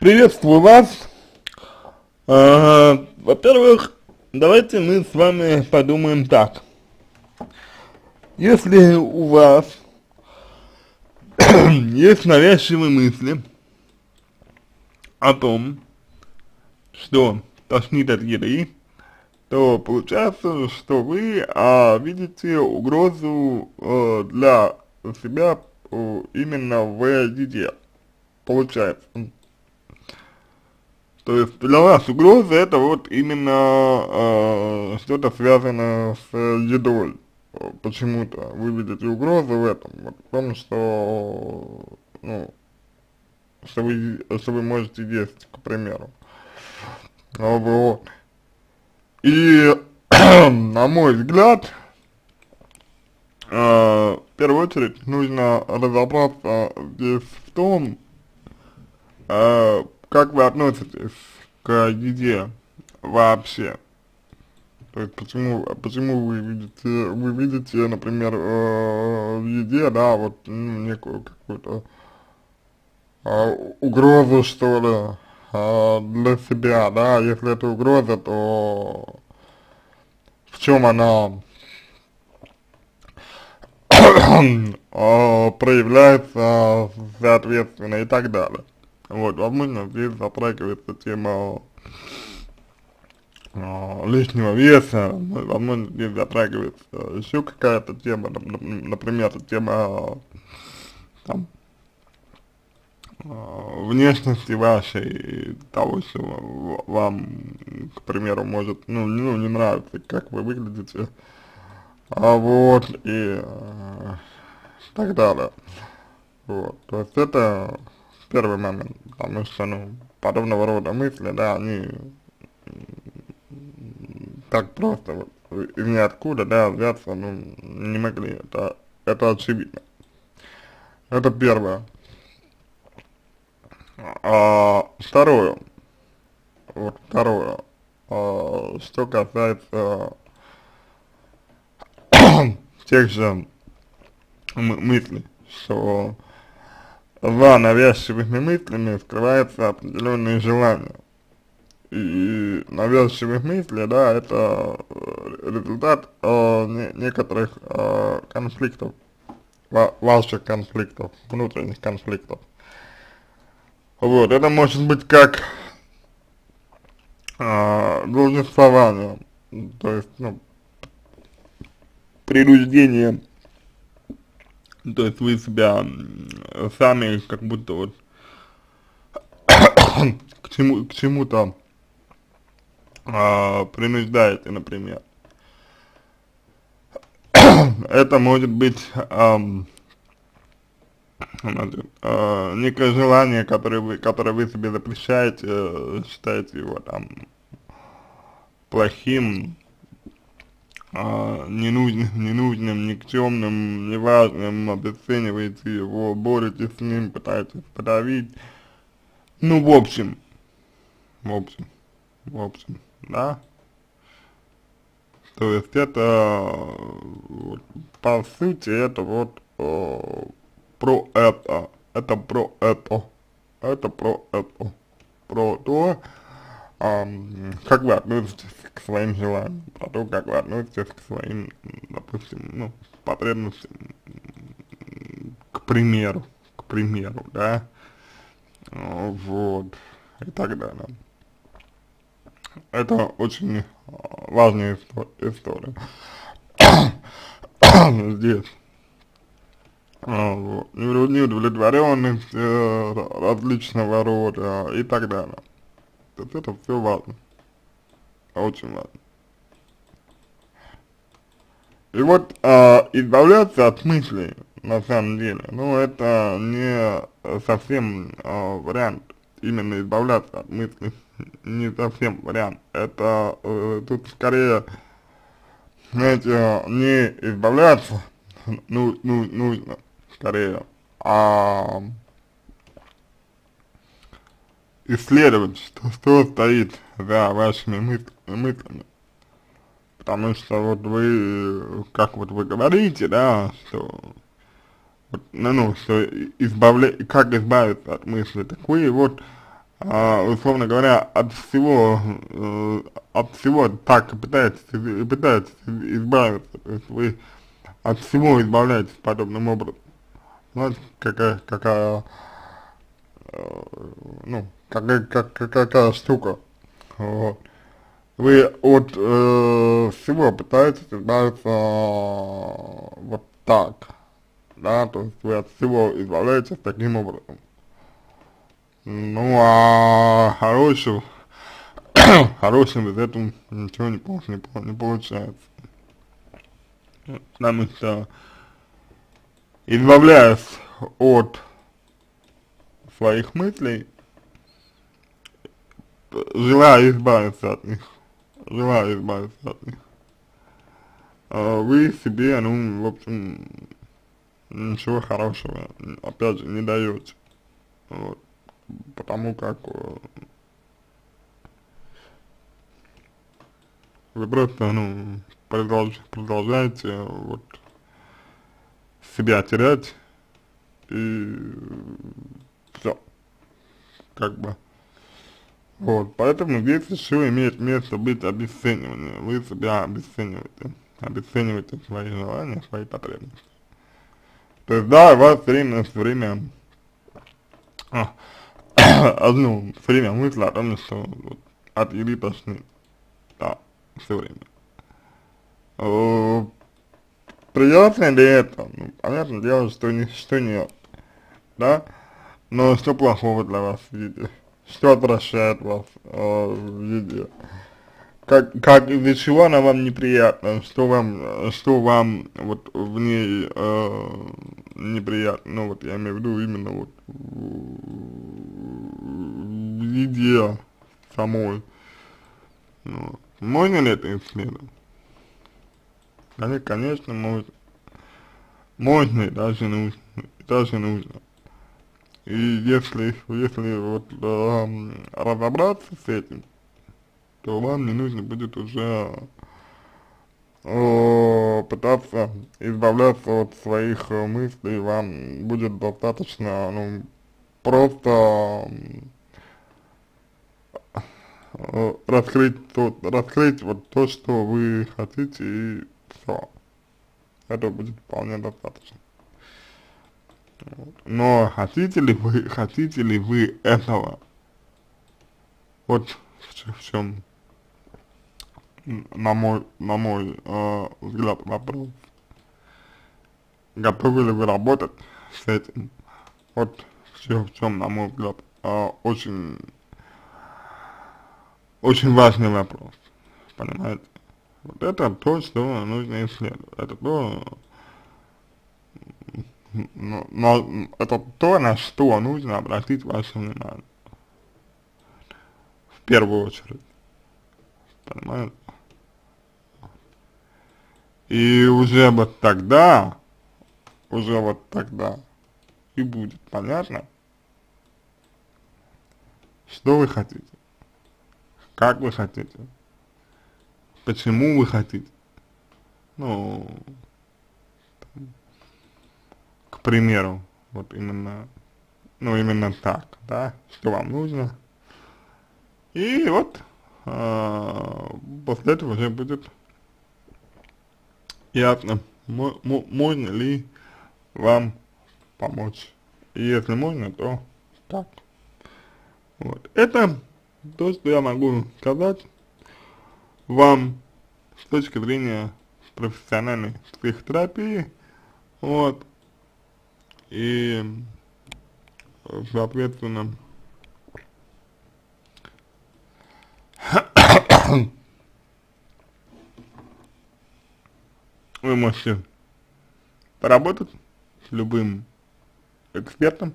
Приветствую вас. А, Во-первых, давайте мы с вами подумаем так. Если у вас есть навязчивые мысли о том, что тошнит от еды, то получается, что вы а, видите угрозу а, для себя а, именно в еде. Получается. То есть для вас угроза это вот именно э, что-то связано с едой. Почему-то вы видите угрозу в этом, вот в том, что, ну, что вы, что вы можете есть, к примеру. Вот. И, на мой взгляд, э, в первую очередь нужно разобраться здесь в том, э, как вы относитесь к еде вообще? То есть почему, почему вы видите, вы видите, например, э, в еде, да, вот ну, некую какую-то э, угрозу, что ли, э, для себя, да, если это угроза, то в чем она проявляется, соответственно, и так далее. Вот, возможно, здесь затрагивается тема э, лишнего веса, возможно, здесь затрагивается еще какая-то тема, например, тема там, э, внешности вашей, того, что вам, к примеру, может, ну, ну не нравится, как вы выглядите, а вот, и э, так далее. Вот, то есть это первый момент, потому что, ну, подобного рода мысли, да, они так просто вот из ниоткуда, да, взяться, ну, не могли, это, это очевидно. Это первое. А второе, вот второе, а, что касается тех же мыслей, что за навязчивыми мыслями скрывается определенные желания. И навязчивые мысли, да, это э, результат э, не, некоторых э, конфликтов, ва ваших конфликтов, внутренних конфликтов. Вот, это может быть как э, должествование, то есть, ну, принуждение то есть вы себя сами как будто вот к чему к чему-то а, принуждаете, например. Это может быть а, значит, а, некое желание, которое вы, которое вы себе запрещаете, считаете его там плохим, а, ненужным, ненужным, никчемным, неважным, обесцениваете его, боретесь с ним, пытаетесь подавить. Ну, в общем, в общем, в общем, да. То есть это, вот, по сути, это вот э, про это, это про это, это про это, про то, э, как вы относитесь к своим желаниям, про то, как вы относитесь к своим, допустим, ну, потребностям, к примеру, к примеру, да, вот, и так далее. Это очень важная история. Здесь вот, неудовлетворенность э, различного рода и так далее. Есть это все важно. Очень важно. И вот э, избавляться от мыслей, на самом деле, ну это не совсем э, вариант, именно избавляться от мыслей, не совсем вариант, это э, тут скорее, знаете, не избавляться, ну, ну, нужно, скорее, а исследовать, что, что стоит за вашими мыс мыслями. Потому что вот вы, как вот вы говорите, да, что, вот, ну, ну, что избавля, как избавиться от мысли, так вы вот а, условно говоря, от всего, э, от всего так пытаетесь, пытаетесь избавиться, то есть вы от всего избавляетесь подобным образом. Знаете, какая, какая, ну, какая, как, какая штука, вот. Вы от э, всего пытаетесь избавиться э, вот так, да, то есть вы от всего избавляетесь таким образом. Ну, а хорошего, хорошим из этого ничего не, не, не получается. Потому что, избавляясь от своих мыслей, желая избавиться от них, желая избавиться от них, а вы себе, ну, в общем, ничего хорошего, опять же, не даете. Вот. Потому как э, вы просто, ну, продолж, продолжаете вот себя терять и все, как бы. Вот, поэтому здесь еще имеет место быть обесценивание. Вы себя обесцениваете, обесцениваете свои желания, свои потребности. То есть, да, у вас время, время а, время мысль о том, что вот, от еды тошнит. Да, все время. О, приятно ли это? Ну, понятное дело, что, не, что нет. Да? Но что плохого для вас в еде? Что отвращает вас э, в еде? Как, как, из-за чего она вам неприятна? Что вам, что вам вот в ней э, неприятно? Ну вот я имею в виду именно вот еде самой. Ну, можно ли это исследовать? Конечно, можно. Можно и даже нужно. И даже нужно. И если, если вот э, разобраться с этим, то вам не нужно будет уже э, пытаться избавляться от своих мыслей, вам будет достаточно, ну, просто Э, раскрыть то, раскрыть вот то, что вы хотите, и все. Это будет вполне достаточно. Но хотите ли вы, хотите ли вы этого? Вот в, в чем, на мой, на мой э, взгляд, вопрос. Готовы ли вы работать с этим? Вот все в чем, на мой взгляд, э, очень очень важный вопрос, понимаете? Вот это то, что нужно исследовать, это то, но, но это то, на что нужно обратить ваше внимание, в первую очередь, понимаете? И уже вот тогда, уже вот тогда и будет понятно, что вы хотите как вы хотите, почему вы хотите. Ну, примеру, вот именно, ну именно так, да, что вам нужно. И вот э, после этого уже будет ясно, можно ли вам помочь. И если можно, то так. Вот. Это то, что я могу сказать вам с точки зрения профессиональной психотерапии, вот, и, соответственно, вы можете поработать с любым экспертом,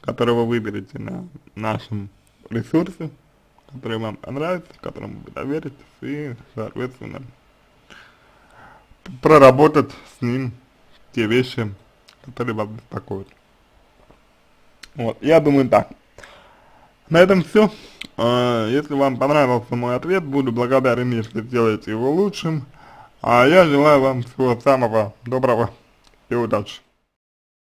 которого выберете на нашем ресурсы, которые вам понравятся, которым вы доверитесь, и, соответственно, проработать с ним те вещи, которые вас беспокоят. Вот, я думаю так. На этом все. А, если вам понравился мой ответ, буду благодарен, если сделаете его лучшим. А я желаю вам всего самого доброго и удачи.